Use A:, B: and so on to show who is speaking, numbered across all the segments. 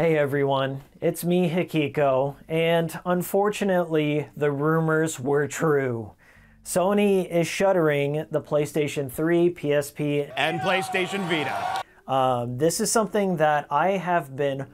A: Hey everyone, it's me Hikiko, and unfortunately, the rumors were true. Sony is shuttering the PlayStation 3, PSP,
B: and PlayStation Vita.
A: Um, this is something that I have been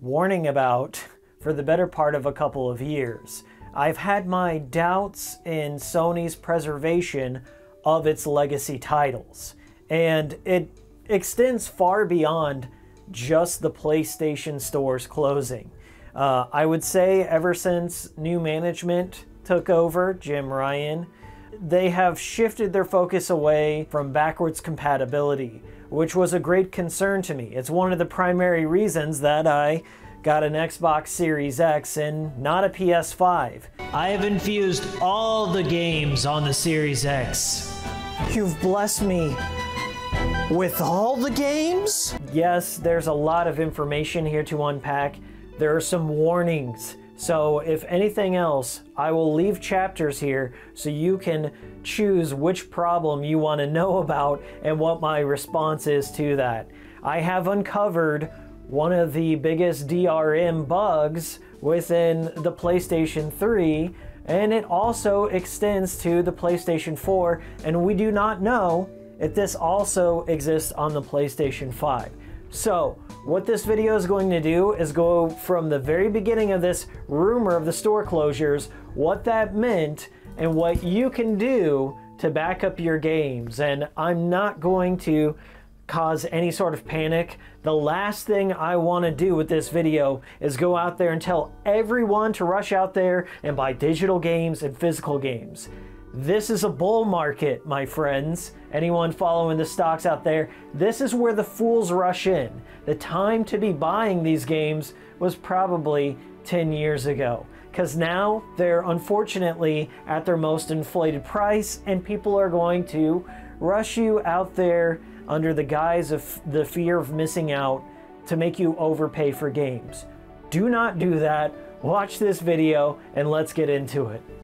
A: warning about for the better part of a couple of years. I've had my doubts in Sony's preservation of its legacy titles, and it extends far beyond just the PlayStation stores closing. Uh, I would say ever since new management took over, Jim Ryan, they have shifted their focus away from backwards compatibility, which was a great concern to me. It's one of the primary reasons that I got an Xbox Series X and not a PS5. I have infused all the games on the Series X. You've blessed me with all the games? Yes, there's a lot of information here to unpack. There are some warnings. So if anything else, I will leave chapters here so you can choose which problem you want to know about and what my response is to that. I have uncovered one of the biggest DRM bugs within the PlayStation 3 and it also extends to the PlayStation 4 and we do not know if this also exists on the PlayStation 5. So, what this video is going to do is go from the very beginning of this rumor of the store closures, what that meant, and what you can do to back up your games. And I'm not going to cause any sort of panic. The last thing I want to do with this video is go out there and tell everyone to rush out there and buy digital games and physical games. This is a bull market, my friends. Anyone following the stocks out there, this is where the fools rush in. The time to be buying these games was probably 10 years ago. Because now they're unfortunately at their most inflated price, and people are going to rush you out there under the guise of the fear of missing out to make you overpay for games. Do not do that. Watch this video and let's get into it.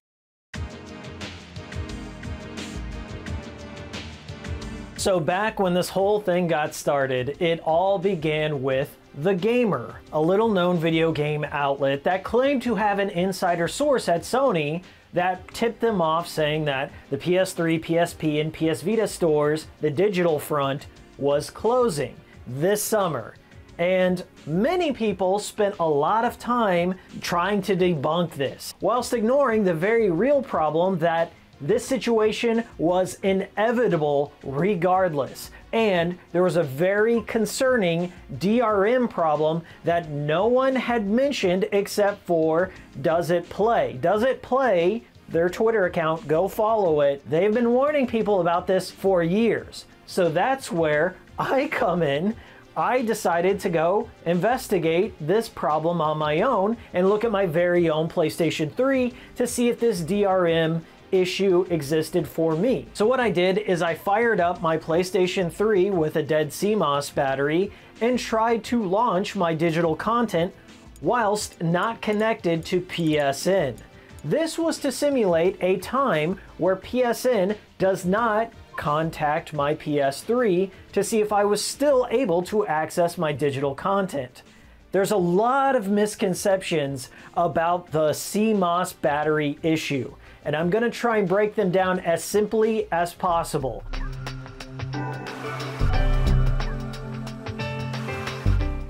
A: So back when this whole thing got started, it all began with The Gamer, a little known video game outlet that claimed to have an insider source at Sony that tipped them off saying that the PS3, PSP, and PS Vita stores, the digital front, was closing this summer. And many people spent a lot of time trying to debunk this, whilst ignoring the very real problem that this situation was inevitable regardless. And there was a very concerning DRM problem that no one had mentioned except for Does It Play? Does It Play, their Twitter account, go follow it. They've been warning people about this for years. So that's where I come in. I decided to go investigate this problem on my own and look at my very own PlayStation 3 to see if this DRM issue existed for me. So what I did is I fired up my PlayStation 3 with a dead CMOS battery and tried to launch my digital content whilst not connected to PSN. This was to simulate a time where PSN does not contact my PS3 to see if I was still able to access my digital content. There's a lot of misconceptions about the CMOS battery issue and I'm going to try and break them down as simply as possible.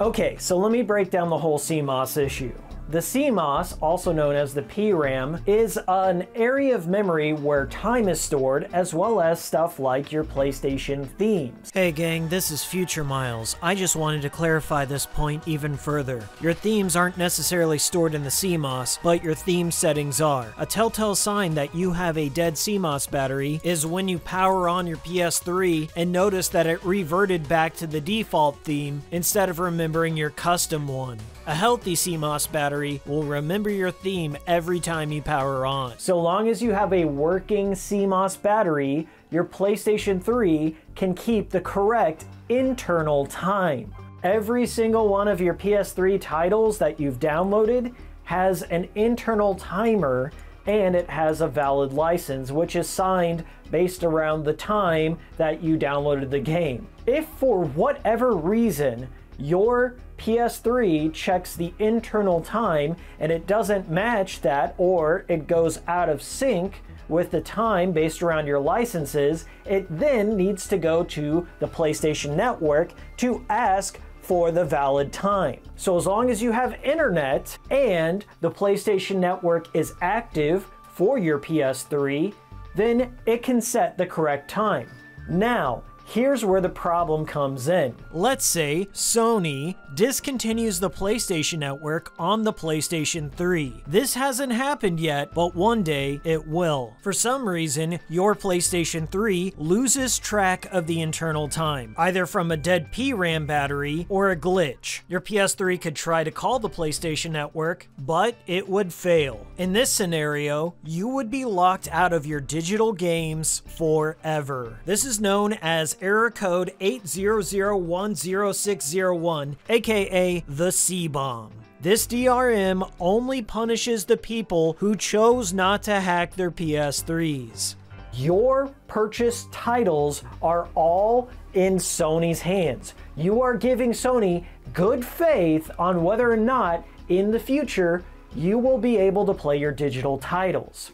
A: Okay, so let me break down the whole CMOS issue. The CMOS, also known as the PRAM, is an area of memory where time is stored, as well as stuff like your PlayStation themes. Hey gang, this is Future Miles. I just wanted to clarify this point even further. Your themes aren't necessarily stored in the CMOS, but your theme settings are. A telltale sign that you have a dead CMOS battery is when you power on your PS3 and notice that it reverted back to the default theme instead of remembering your custom one. A healthy CMOS battery will remember your theme every time you power on. So long as you have a working CMOS battery, your PlayStation 3 can keep the correct internal time. Every single one of your PS3 titles that you've downloaded has an internal timer and it has a valid license, which is signed based around the time that you downloaded the game. If for whatever reason your PS3 checks the internal time and it doesn't match that or it goes out of sync with the time based around your licenses, it then needs to go to the PlayStation Network to ask for the valid time. So as long as you have internet and the PlayStation Network is active for your PS3, then it can set the correct time. Now, Here's where the problem comes in. Let's say Sony discontinues the PlayStation Network on the PlayStation 3. This hasn't happened yet, but one day it will. For some reason, your PlayStation 3 loses track of the internal time, either from a dead PRAM battery or a glitch. Your PS3 could try to call the PlayStation Network, but it would fail. In this scenario, you would be locked out of your digital games forever. This is known as error code 8001061, aka the C-bomb. This DRM only punishes the people who chose not to hack their PS3s. Your purchased titles are all in Sony's hands. You are giving Sony good faith on whether or not in the future you will be able to play your digital titles.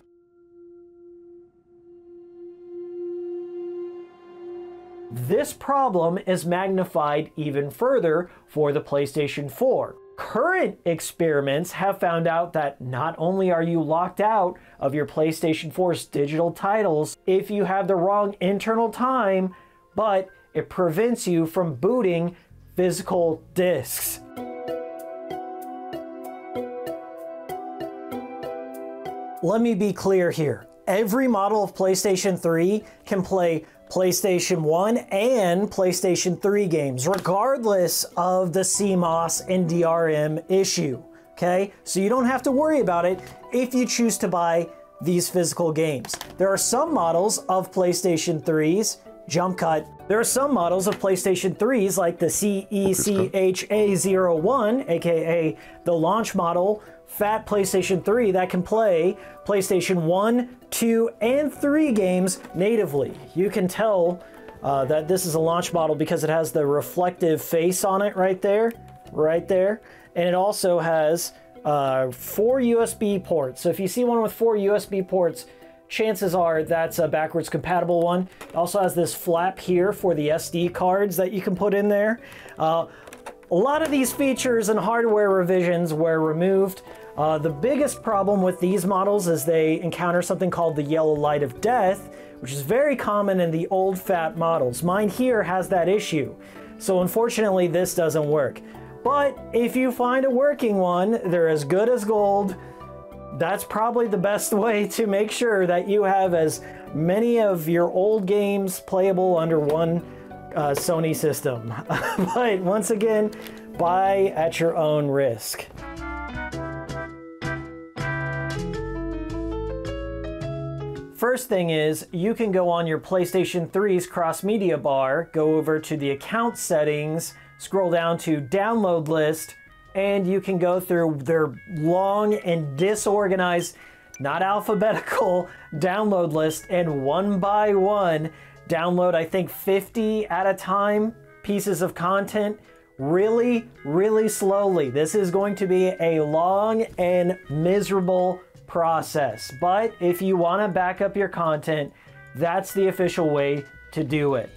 A: This problem is magnified even further for the PlayStation 4. Current experiments have found out that not only are you locked out of your PlayStation 4's digital titles if you have the wrong internal time, but it prevents you from booting physical discs. Let me be clear here. Every model of PlayStation 3 can play PlayStation 1 and PlayStation 3 games, regardless of the CMOS and DRM issue. Okay, so you don't have to worry about it if you choose to buy these physical games. There are some models of PlayStation 3s, jump cut. There are some models of PlayStation 3s like the CECHA01, aka the launch model, fat PlayStation 3 that can play PlayStation 1, 2, and 3 games natively. You can tell uh, that this is a launch model because it has the reflective face on it right there, right there. And it also has uh, four USB ports. So if you see one with four USB ports, chances are that's a backwards compatible one. It also has this flap here for the SD cards that you can put in there. Uh, a lot of these features and hardware revisions were removed. Uh, the biggest problem with these models is they encounter something called the yellow light of death, which is very common in the old fat models. Mine here has that issue. So unfortunately, this doesn't work. But if you find a working one, they're as good as gold. That's probably the best way to make sure that you have as many of your old games playable under one uh, Sony system. but once again, buy at your own risk. First thing is, you can go on your PlayStation 3's cross media bar, go over to the account settings, scroll down to download list, and you can go through their long and disorganized, not alphabetical download list, and one by one download, I think, 50 at a time pieces of content really, really slowly. This is going to be a long and miserable process. But if you want to back up your content, that's the official way to do it.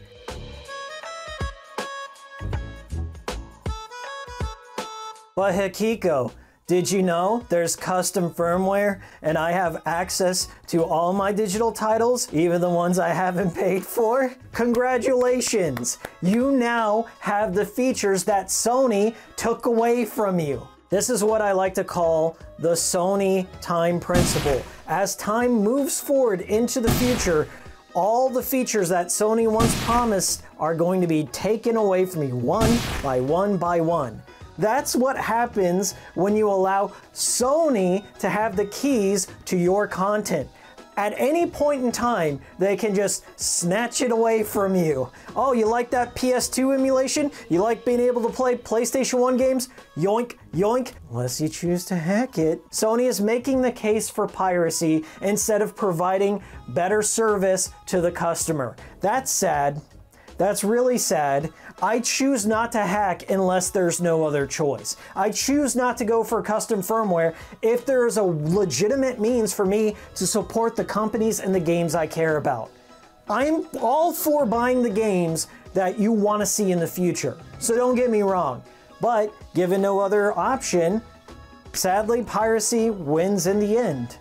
A: But Hikiko, did you know there's custom firmware and I have access to all my digital titles, even the ones I haven't paid for? Congratulations! You now have the features that Sony took away from you. This is what I like to call the Sony time principle. As time moves forward into the future, all the features that Sony once promised are going to be taken away from you one by one by one. That's what happens when you allow Sony to have the keys to your content at any point in time, they can just snatch it away from you. Oh, you like that PS2 emulation? You like being able to play PlayStation 1 games? Yoink, yoink, unless you choose to hack it. Sony is making the case for piracy instead of providing better service to the customer. That's sad. That's really sad, I choose not to hack unless there's no other choice. I choose not to go for custom firmware if there is a legitimate means for me to support the companies and the games I care about. I'm all for buying the games that you want to see in the future. So don't get me wrong. But given no other option, sadly, piracy wins in the end.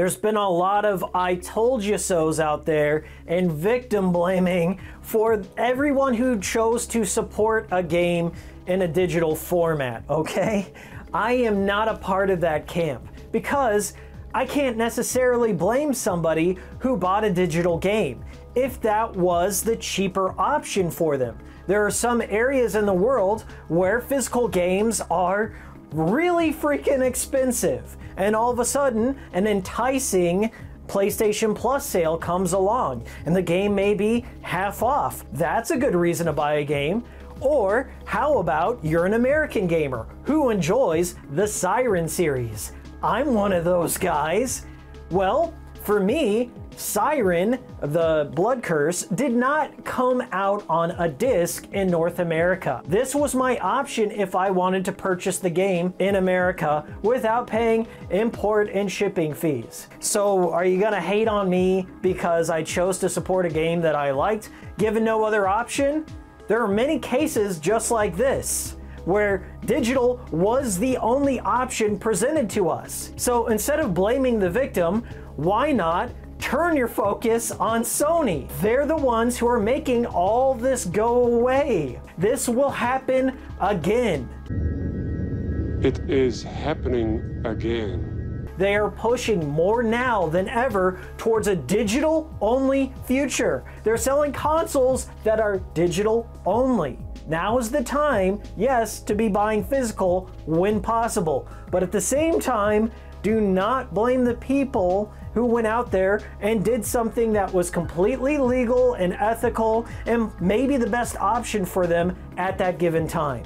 A: There's been a lot of I told you so's out there and victim blaming for everyone who chose to support a game in a digital format, okay? I am not a part of that camp because I can't necessarily blame somebody who bought a digital game if that was the cheaper option for them. There are some areas in the world where physical games are really freaking expensive. And all of a sudden, an enticing PlayStation Plus sale comes along and the game may be half off. That's a good reason to buy a game. Or how about you're an American gamer who enjoys the Siren series? I'm one of those guys. Well, for me, Siren, the Blood Curse, did not come out on a disc in North America. This was my option if I wanted to purchase the game in America without paying import and shipping fees. So are you gonna hate on me because I chose to support a game that I liked, given no other option? There are many cases just like this where digital was the only option presented to us. So instead of blaming the victim, why not turn your focus on Sony? They're the ones who are making all this go away. This will happen again.
C: It is happening again.
A: They are pushing more now than ever towards a digital only future. They're selling consoles that are digital only. Now is the time, yes, to be buying physical when possible. But at the same time, do not blame the people who went out there and did something that was completely legal and ethical and maybe the best option for them at that given time.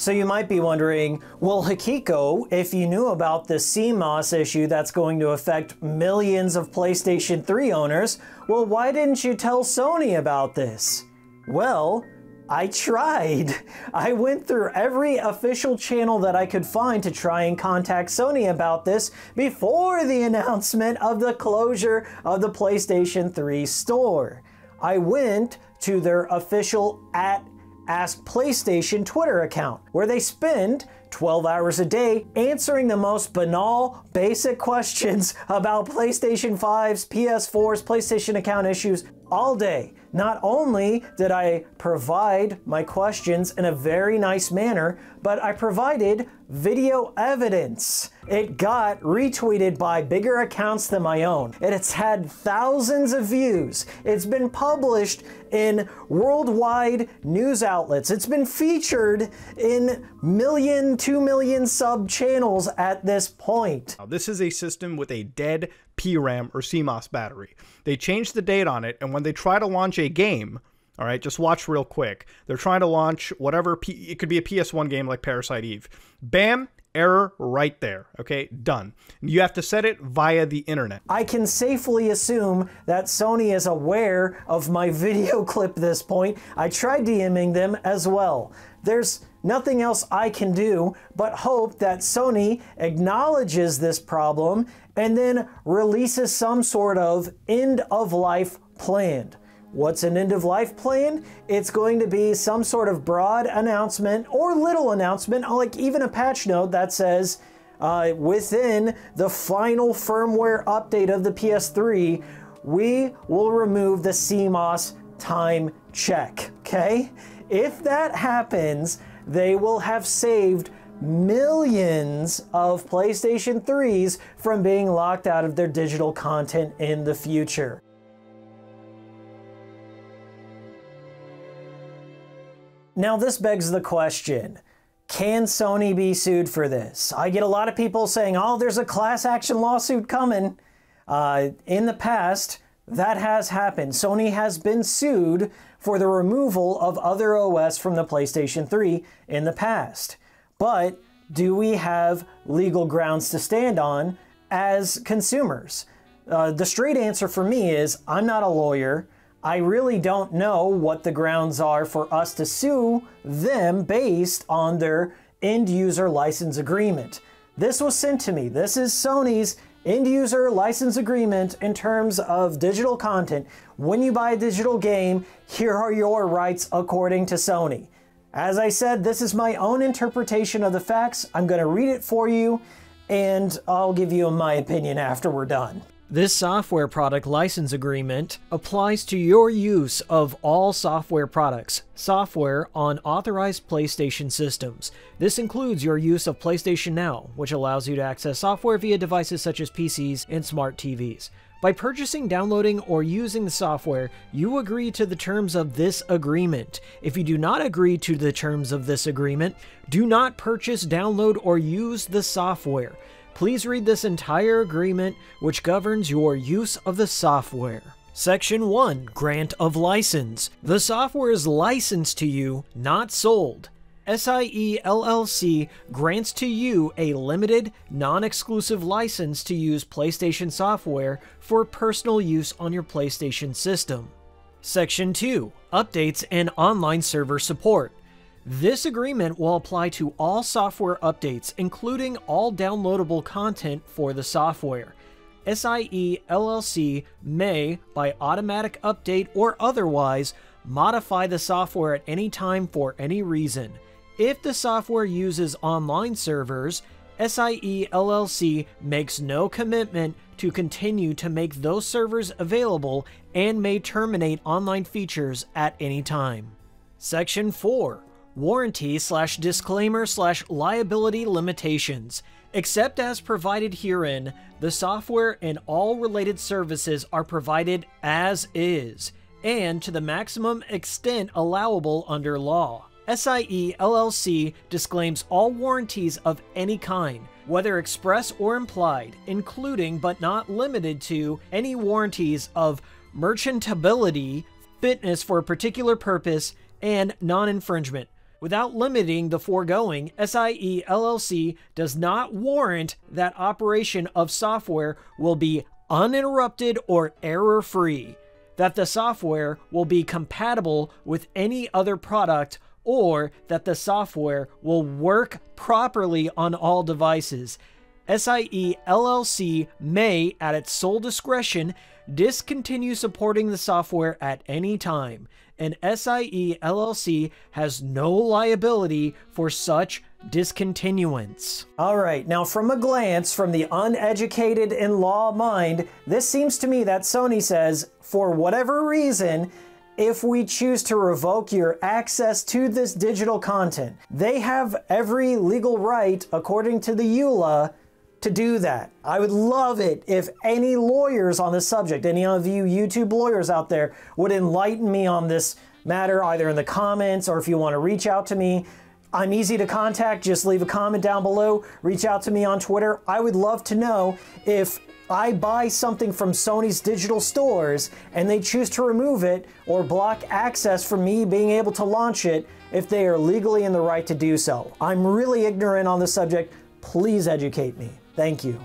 A: So you might be wondering, well, Hikiko, if you knew about the CMOS issue that's going to affect millions of PlayStation 3 owners, well, why didn't you tell Sony about this? Well, I tried. I went through every official channel that I could find to try and contact Sony about this before the announcement of the closure of the PlayStation 3 store. I went to their official at Ask PlayStation Twitter account, where they spend 12 hours a day answering the most banal, basic questions about PlayStation 5's, PS4's, PlayStation account issues all day. Not only did I provide my questions in a very nice manner, but I provided video evidence. It got retweeted by bigger accounts than my own. It's had thousands of views. It's been published in worldwide news outlets. It's been featured in million, two million sub channels at this point.
B: Now, This is a system with a dead PRAM or CMOS battery. They changed the date on it, and when they try to launch a game, all right, just watch real quick. They're trying to launch whatever, P- it could be a PS1 game like Parasite Eve. Bam, error right there. Okay, done. You have to set it via the internet.
A: I can safely assume that Sony is aware of my video clip this point. I tried DMing them as well. There's nothing else I can do but hope that Sony acknowledges this problem and then releases some sort of end of life plan. What's an end of life plan? It's going to be some sort of broad announcement or little announcement, like even a patch note that says uh, within the final firmware update of the PS3, we will remove the CMOS time check. Okay? If that happens, they will have saved millions of PlayStation 3s from being locked out of their digital content in the future. Now, this begs the question can Sony be sued for this? I get a lot of people saying, oh, there's a class action lawsuit coming. Uh, in the past, that has happened. Sony has been sued for the removal of other OS from the PlayStation 3 in the past. But do we have legal grounds to stand on as consumers? Uh, the straight answer for me is I'm not a lawyer. I really don't know what the grounds are for us to sue them based on their end user license agreement. This was sent to me. This is Sony's end user license agreement in terms of digital content. When you buy a digital game, here are your rights according to Sony. As I said, this is my own interpretation of the facts. I'm going to read it for you and I'll give you my opinion after we're done. This software product license agreement applies to your use of all software products, software on authorized PlayStation systems. This includes your use of PlayStation Now, which allows you to access software via devices such as PCs and smart TVs. By purchasing, downloading, or using the software, you agree to the terms of this agreement. If you do not agree to the terms of this agreement, do not purchase, download, or use the software. Please read this entire agreement, which governs your use of the software. Section 1 Grant of License. The software is licensed to you, not sold. SIE LLC grants to you a limited, non exclusive license to use PlayStation software for personal use on your PlayStation system. Section 2 Updates and Online Server Support. This agreement will apply to all software updates, including all downloadable content for the software. SIE LLC may, by automatic update or otherwise, modify the software at any time for any reason. If the software uses online servers, SIE LLC makes no commitment to continue to make those servers available and may terminate online features at any time. Section 4 warranty slash disclaimer slash liability limitations. Except as provided herein, the software and all related services are provided as is, and to the maximum extent allowable under law. SIE LLC disclaims all warranties of any kind, whether express or implied, including but not limited to any warranties of merchantability, fitness for a particular purpose, and non infringement Without limiting the foregoing, SIE LLC does not warrant that operation of software will be uninterrupted or error free, that the software will be compatible with any other product, or that the software will work properly on all devices. SIE LLC may, at its sole discretion, discontinue supporting the software at any time and SIE LLC has no liability for such discontinuance. All right, now from a glance from the uneducated in law mind, this seems to me that Sony says, for whatever reason, if we choose to revoke your access to this digital content, they have every legal right, according to the EULA, to do that. I would love it if any lawyers on this subject, any of you YouTube lawyers out there, would enlighten me on this matter either in the comments or if you want to reach out to me. I'm easy to contact. Just leave a comment down below. Reach out to me on Twitter. I would love to know if I buy something from Sony's digital stores and they choose to remove it or block access for me being able to launch it if they are legally in the right to do so. I'm really ignorant on the subject. Please educate me. Thank you.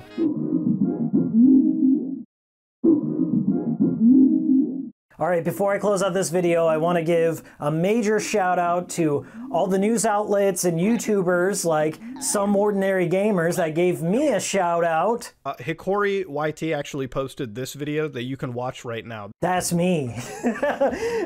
A: All right, before I close out this video, I want to give a major shout out to all the news outlets and YouTubers like Some Ordinary Gamers that gave me a shout out.
B: Uh, Hikori YT actually posted this video that you can watch right now.
A: That's me.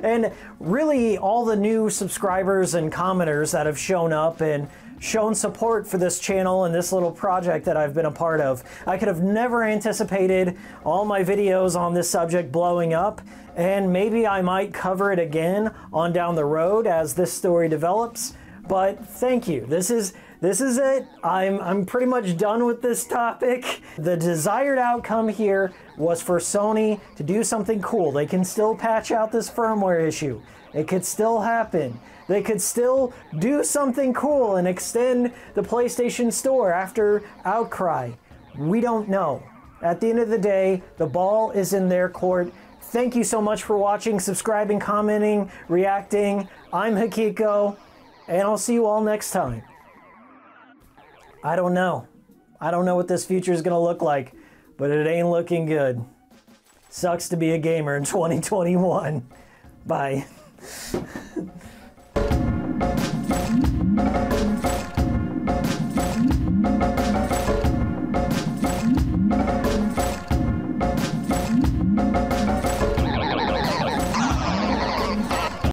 A: and really, all the new subscribers and commenters that have shown up and shown support for this channel and this little project that I've been a part of. I could have never anticipated all my videos on this subject blowing up, and maybe I might cover it again on down the road as this story develops. But thank you. This is this is it. I'm I'm pretty much done with this topic. The desired outcome here was for Sony to do something cool. They can still patch out this firmware issue. It could still happen. They could still do something cool and extend the PlayStation Store after Outcry. We don't know. At the end of the day, the ball is in their court. Thank you so much for watching, subscribing, commenting, reacting. I'm Hikiko, and I'll see you all next time. I don't know. I don't know what this future is going to look like, but it ain't looking good. Sucks to be a gamer in 2021. Bye.